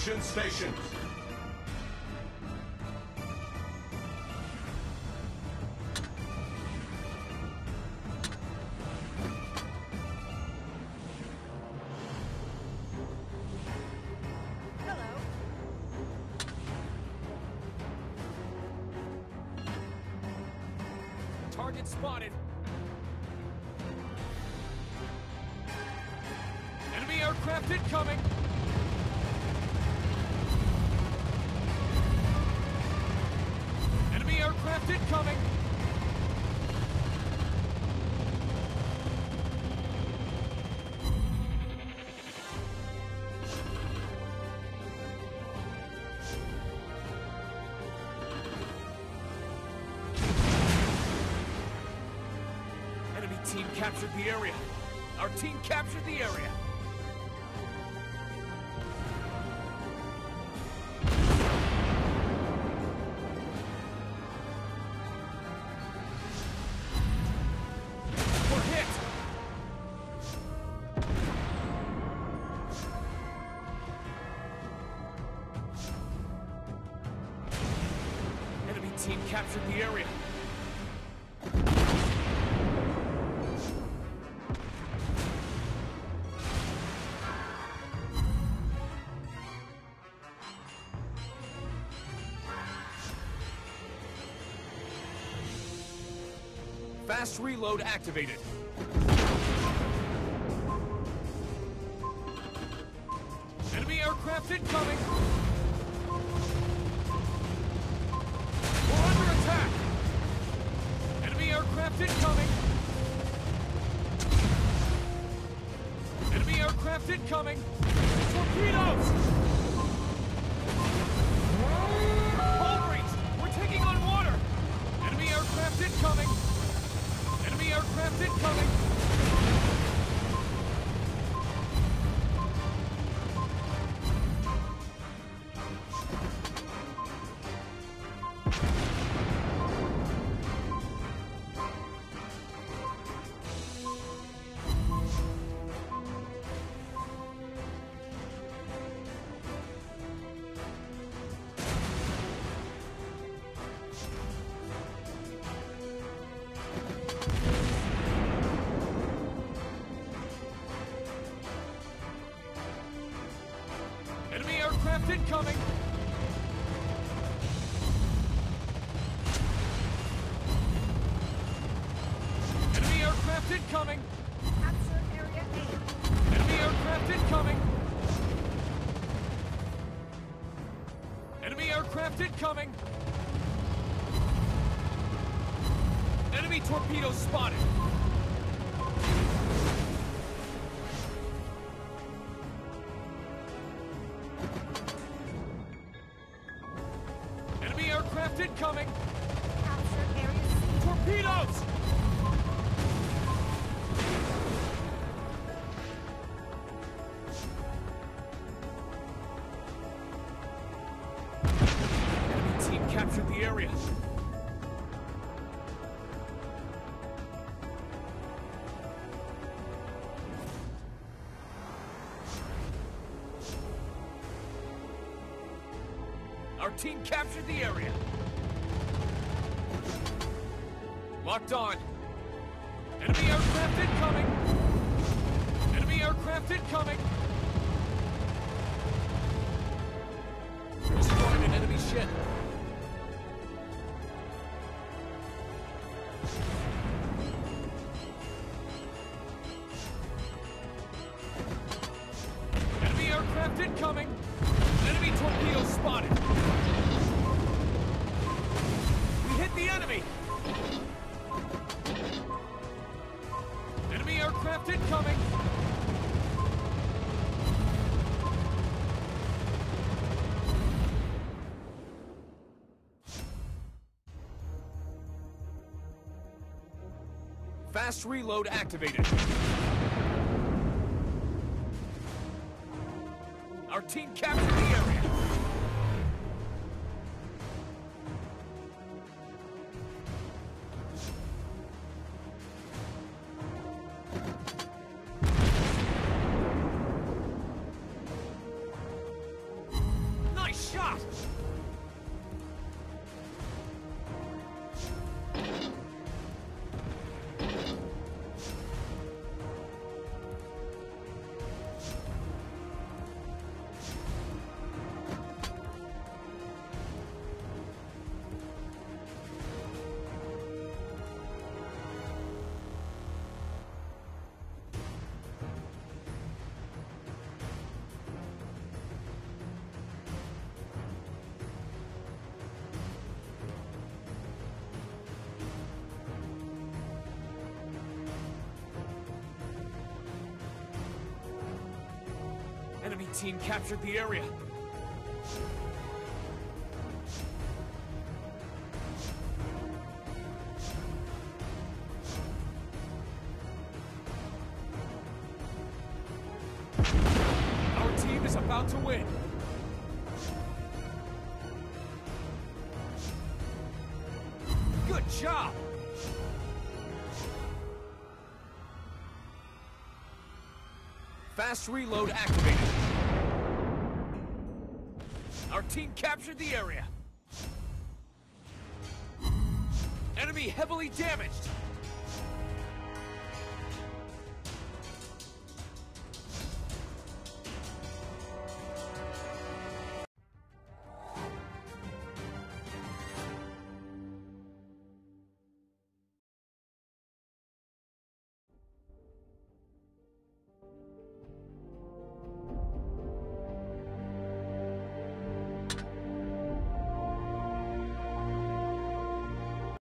Extraction stations. Target spotted. Enemy aircraft incoming! Incoming! Enemy team captured the area. Our team captured the area. Team captured the area. Fast reload activated. Enemy aircraft incoming! Aircraft incoming! Torpedoes! Hull! We're taking on water! Enemy aircraft incoming! Enemy aircraft incoming! Incoming! Enemy aircraft incoming! Capture area A. Enemy aircraft incoming! Enemy aircraft incoming! Enemy torpedoes spotted! Aircraft incoming! Capture area C. Torpedoes! Enemy team captured the area. Our team captured the area. Locked on. Enemy aircraft incoming! Enemy aircraft incoming! Destroyed an enemy ship. Enemy aircraft incoming! Enemy torpedo spotted! Aircraft incoming! Fast reload activated. Our team captured team captured the area. Our team is about to win. Good job! Fast reload activated. Our team captured the area. Enemy heavily damaged.